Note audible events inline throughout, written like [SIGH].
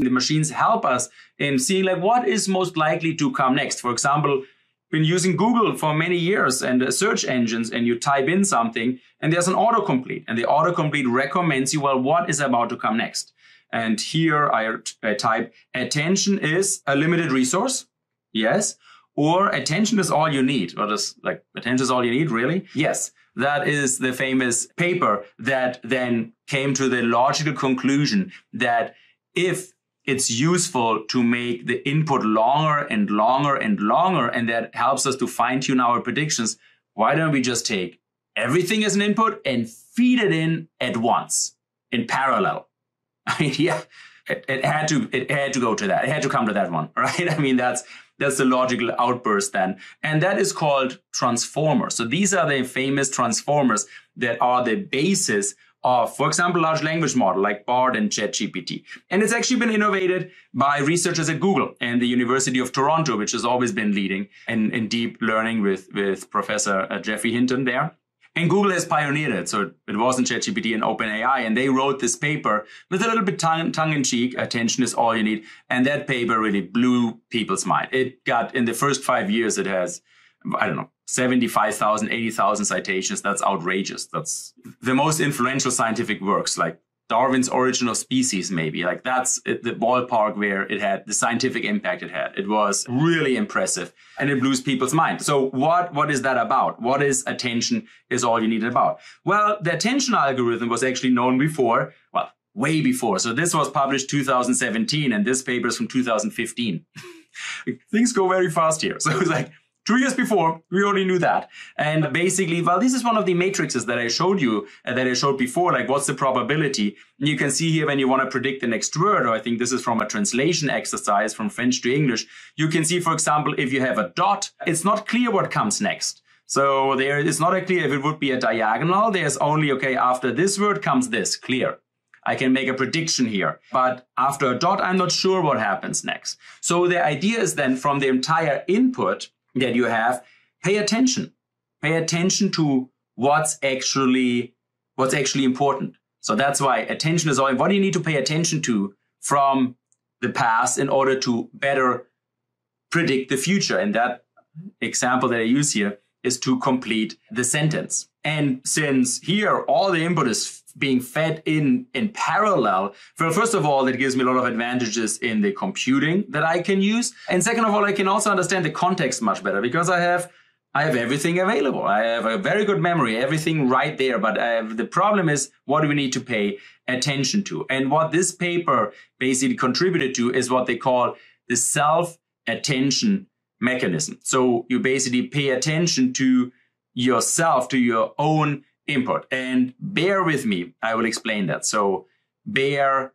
the machines help us in seeing like what is most likely to come next. For example, been using Google for many years and uh, search engines and you type in something and there's an autocomplete and the autocomplete recommends you, well, what is about to come next? And here I, uh, I type attention is a limited resource. Yes. Or attention is all you need. Or just like attention is all you need, really? Yes. That is the famous paper that then came to the logical conclusion that if it's useful to make the input longer and longer and longer, and that helps us to fine tune our predictions, why don't we just take everything as an input and feed it in at once in parallel? [LAUGHS] I mean, yeah, it, it, had to it had to go to that. It had to come to that one, [LAUGHS] right? I mean, that's that's the logical outburst then, and that is called transformers. So these are the famous transformers that are the basis of, for example, large language model like Bard and ChatGPT. And it's actually been innovated by researchers at Google and the University of Toronto, which has always been leading in, in deep learning with, with Professor uh, Geoffrey Hinton there. And Google has pioneered it. So it wasn't ChatGPT and OpenAI. And they wrote this paper with a little bit tongue, tongue in cheek. Attention is all you need. And that paper really blew people's mind. It got in the first five years, it has, I don't know, 75,000, 80,000 citations. That's outrageous. That's the most influential scientific works like Darwin's Origin of Species, maybe. Like that's the ballpark where it had the scientific impact it had. It was really impressive and it blew people's mind. So what, what is that about? What is attention is all you need about? Well, the attention algorithm was actually known before, well, way before. So this was published 2017 and this paper is from 2015. [LAUGHS] Things go very fast here. So it's like, Two years before, we already knew that. And basically, well, this is one of the matrices that I showed you, uh, that I showed before, like what's the probability? And you can see here when you want to predict the next word, or I think this is from a translation exercise from French to English. You can see, for example, if you have a dot, it's not clear what comes next. So there is not a clear if it would be a diagonal. There's only, okay, after this word comes this, clear. I can make a prediction here. But after a dot, I'm not sure what happens next. So the idea is then from the entire input, that you have, pay attention. Pay attention to what's actually what's actually important. So that's why attention is all. What do you need to pay attention to from the past in order to better predict the future? And that example that I use here is to complete the sentence. And since here all the input is being fed in in parallel, well, first of all, that gives me a lot of advantages in the computing that I can use. And second of all, I can also understand the context much better because I have I have everything available. I have a very good memory, everything right there. But have, the problem is, what do we need to pay attention to? And what this paper basically contributed to is what they call the self attention mechanism. So you basically pay attention to yourself, to your own input. And bear with me, I will explain that. So bear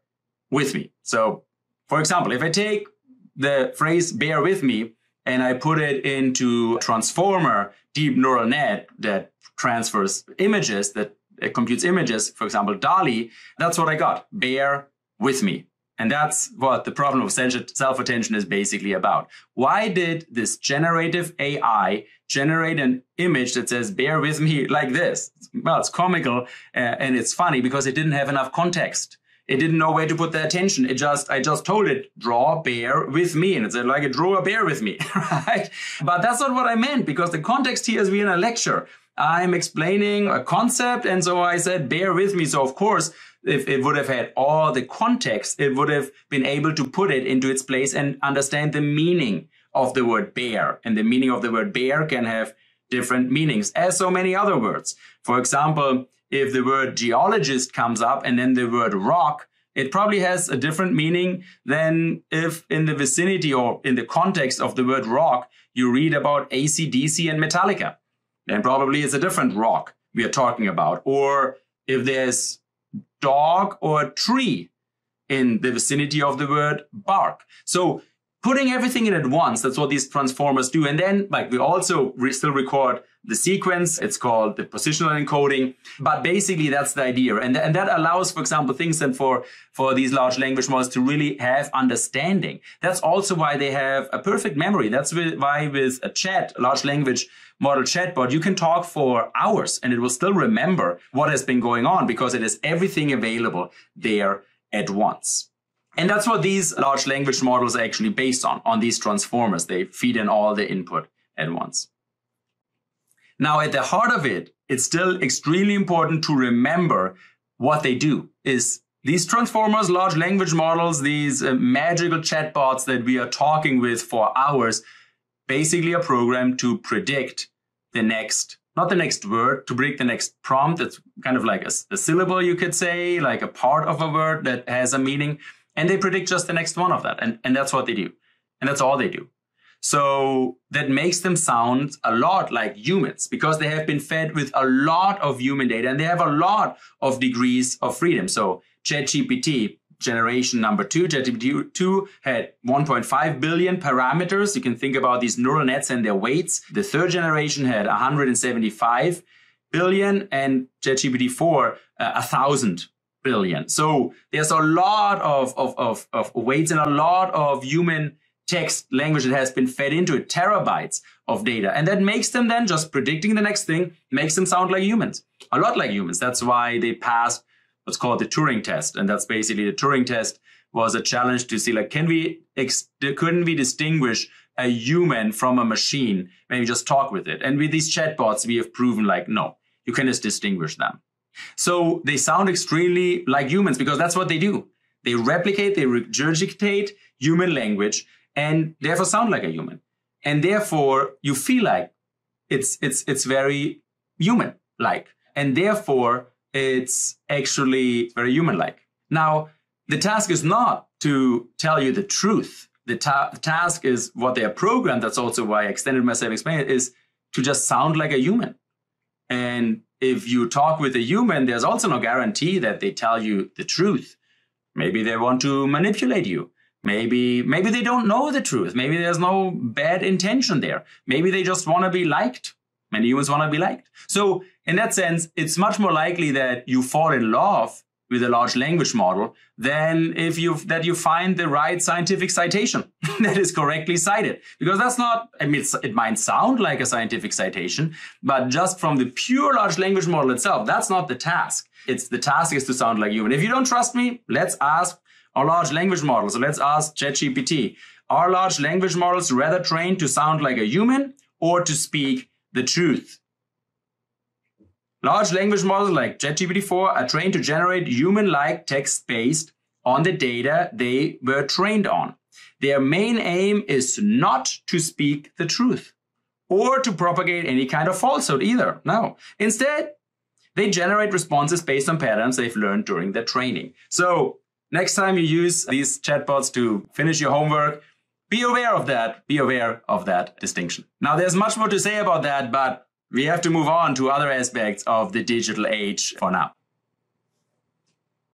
with me. So, for example, if I take the phrase bear with me and I put it into transformer deep neural net that transfers images, that uh, computes images, for example, DALL-E, that's what I got. Bear with me. And that's what the problem of self attention is basically about. Why did this generative AI generate an image that says, bear with me like this? Well, it's comical uh, and it's funny because it didn't have enough context. It didn't know where to put the attention. It just, I just told it, draw bear with me. And it said, like, draw a bear with me, [LAUGHS] right? But that's not what I meant because the context here is we're in a lecture. I'm explaining a concept. And so I said, bear with me. So of course, if it would have had all the context, it would have been able to put it into its place and understand the meaning of the word bear. And the meaning of the word bear can have different meanings, as so many other words. For example, if the word geologist comes up and then the word rock, it probably has a different meaning than if in the vicinity or in the context of the word rock, you read about ACDC and Metallica. Then probably it's a different rock we are talking about. Or if there's dog or a tree in the vicinity of the word bark. So putting everything in at once, that's what these transformers do. And then like we also re still record the sequence. It's called the positional encoding. But basically that's the idea. And, and that allows, for example, things and for, for these large language models to really have understanding. That's also why they have a perfect memory. That's why with a chat, a large language model chatbot, you can talk for hours and it will still remember what has been going on because it is everything available there at once. And that's what these large language models are actually based on, on these transformers. They feed in all the input at once. Now, at the heart of it, it's still extremely important to remember what they do is these transformers, large language models, these uh, magical chatbots that we are talking with for hours, basically are programmed to predict the next, not the next word, to predict the next prompt. It's kind of like a, a syllable, you could say, like a part of a word that has a meaning. And they predict just the next one of that. And, and that's what they do. And that's all they do. So that makes them sound a lot like humans because they have been fed with a lot of human data and they have a lot of degrees of freedom. So ChatGPT generation number two, ChatGPT 2 had 1.5 billion parameters. You can think about these neural nets and their weights. The third generation had 175 billion and ChatGPT 4, uh, a thousand billion. So there's a lot of, of, of, of weights and a lot of human text language that has been fed into it, terabytes of data. And that makes them then just predicting the next thing, makes them sound like humans, a lot like humans. That's why they passed what's called the Turing test. And that's basically the Turing test was a challenge to see like, can we, ex- couldn't we distinguish a human from a machine when we just talk with it? And with these chatbots, we have proven like, no, you can just distinguish them. So they sound extremely like humans because that's what they do. They replicate, they regurgitate human language and therefore sound like a human. And therefore you feel like it's, it's, it's very human like. And therefore it's actually very human like. Now, the task is not to tell you the truth. The, ta- the task is what they are programmed. That's also why I extended myself explain it is to just sound like a human. And if you talk with a human, there's also no guarantee that they tell you the truth. Maybe they want to manipulate you. Maybe maybe they don't know the truth. Maybe there's no bad intention there. Maybe they just want to be liked. Many humans want to be liked. So in that sense, it's much more likely that you fall in love with a large language model than if you that you find the right scientific citation [LAUGHS] that is correctly cited. Because that's not i mean it might sound like a scientific citation but just from the pure large language model itself that's not the task. It's the task is to sound like human if you don't trust me let's ask our large language model so let's ask chatgpt. Are large language models rather trained to sound like a human or to speak the truth Large language models like ChatGPT-4 are trained to generate human-like text based on the data they were trained on. Their main aim is not to speak the truth or to propagate any kind of falsehood either. No. Instead, they generate responses based on patterns they've learned during their training. So next time you use these chatbots to finish your homework, be aware of that. Be aware of that distinction. Now, there's much more to say about that, but we have to move on to other aspects of the digital age for now.